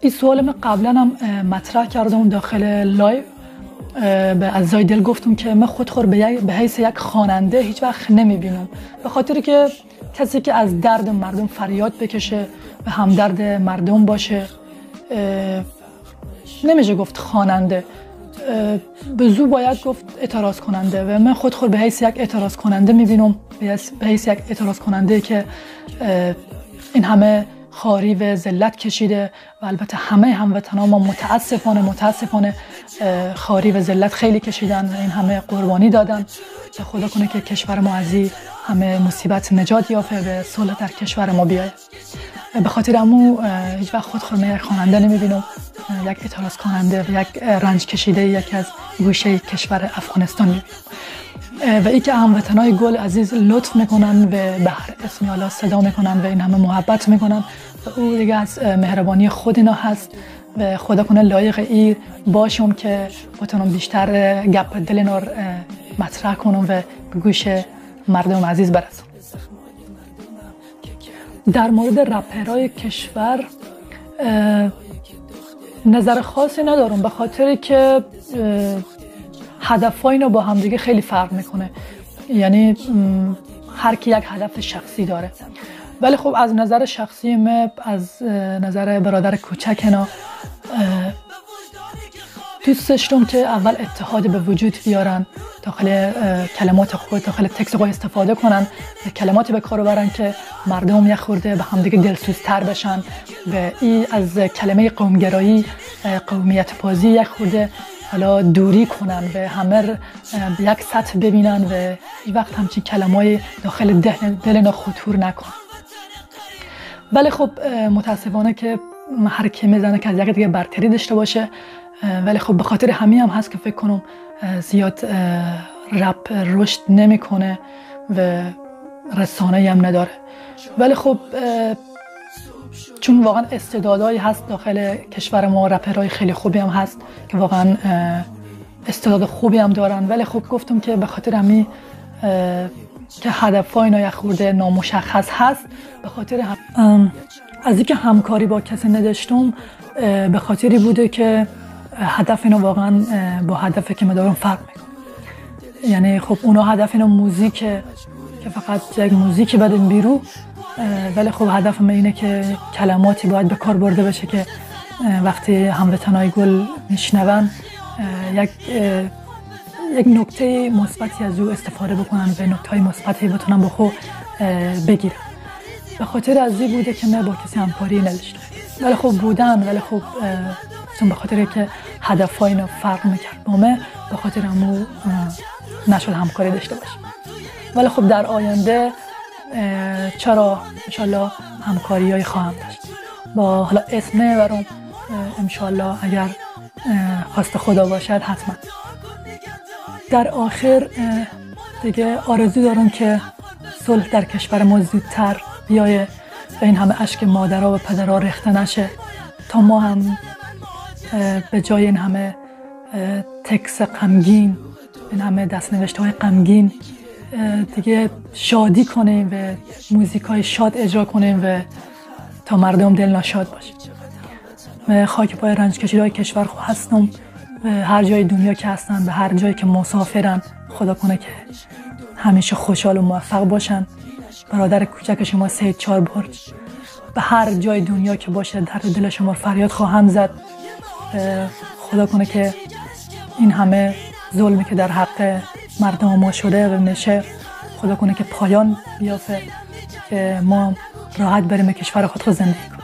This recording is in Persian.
این سوال من قبلا هم مطرح کردم داخل لایو. به از دل گفتم که من خودخور به, به حیث یک خواننده هیچ وقت نمی‌بینم. به خاطر که کسی که از درد مردم فریاد بکشه و همدرد مردم باشه نمیشه گفت خواننده. به زو باید گفت اعتراض کننده و من خود خود به حیث یک اعتراض کننده می‌بینم به حیث یک اعتراض کننده که این همه خاری و ذلت کشیده و البته همه هموطنان ما متاسفانه متاسفانه خاری و ذلت خیلی کشیدن این همه قربانی دادن. و خدا کنه که کشور ما از همه مصیبت نجات یافه به صلح در کشور ما بیاید. به خاطر امو هیچ وقت خود خود یک خواننده نمی‌بینم. یک اعتراض کننده و یک رنج کشیده یکی از گوشه کشور افغانستان. و ای که هموطنای گل عزیز لطف می‌کنن و به هر اسمی الله صدا می‌کنن و این همه محبت می‌کنن و او دیگه از مهربانی خود اینا هست و خدا کنه لایق ای باشم که بتونم بیشتر گپ دل اینا مطرح کنم و به گوش مردم عزیز برسم. در مورد رپرای کشور نظر خاصی ندارم به خاطر که هدف اینا با همدیگه خیلی فرق می‌کنه. یعنی هر کی یک هدف شخصی داره. ولی خب از نظر شخصی من از نظر برادر کوچک اینا دوست که اول اتحاد به وجود بیارن داخل کلمات خود داخل تکس خود استفاده کنن کلماتی به کار برن که مردم یه خورده به همدیگه دلسوزتر بشن. و این از کلمه قومگرایی قومیت بازی یک حالا دوری کنن و همه یک سطح ببینن و این وقت همچین کلمه داخل دل خطور نکن. بله خب متاسفانه که هر کی می‌زنه که از یک دیگه برتری داشته باشه ولی خب به خاطر همین هم هست که فکر کنم زیاد رپ رشد نمی‌کنه و رسانه هم نداره. ولی خب چون واقعا استعدادهایی هست داخل کشور ما رپرهای خیلی خوبی هم هست که واقعا استعداد خوبی هم دارن. ولی خب گفتم که به خاطر همین که هدف اینا یک خورده نامشخص هست به خاطر هم از اینکه همکاری با کسی نداشتم به خاطری بوده که هدف اینا واقعا با هدفی که من دارم فرق می‌کنه. یعنی خب اونا هدف اینا موزیک که فقط یک موزیک بدیم بیرو ولی خب هدف من اینه که کلماتی باید به کار برده بشه که وقتی هموطنای گل میشنون یک یک نکته مثبتی از او استفاده بکنن و نکته های مثبتی بتونن با خود بگیرن. به خاطر از بوده که من با کسی همکاری نداشتم. ولی خب بودن ولی خب چون به خاطر که هدف اینا فرق می‌کرد با من به خاطر همو نشد همکاری داشته باشیم ولی خب در آینده چرا انشالله همکاری خواهم داشت. با حالا اسم نمی‌برم انشالله اگر خواست خدا باشد حتما. در آخر دیگه آرزو دارم که صلح در کشور ما زودتر بیایه و این همه اشک مادرها و پدرها ریخته نشه تا ما هم به جای این همه تکس غمگین این همه دستنوشته های غمگین دیگه شادی کنیم و موزیک های شاد اجرا کنیم و تا مردم دل نشاد باشه. و خاک پای رنج کشید های کشور خود هستم و هر جای دنیا که هستن به هر جایی که مسافرن خدا کنه که همیشه خوشحال و موفق باشن. برادر کوچک شما سید چار برج به هر جای دنیا که باشه در دل شما فریاد خواهم زد. خدا کنه که این همه ظلمی که در حق مردم ما شده و نشه. خدا کنه که پایان بیافه که ما راحت بریم کشور خود خود زندگی